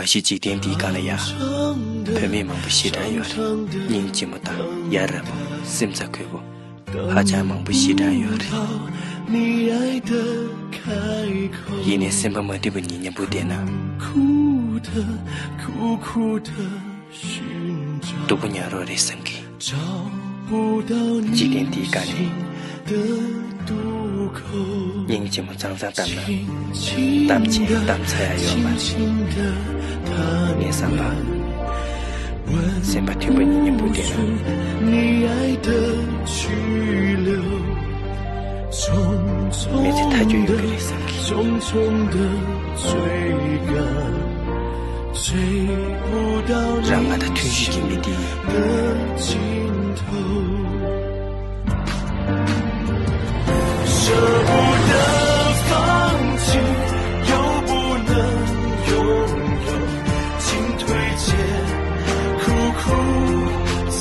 ka shi ji di di ka le yaa pe mi 节目张张都难，淡情淡菜也圆满，脸上吧，先把丢本的弥补掉，别去太急于跟你生气，让爱的天意甜蜜第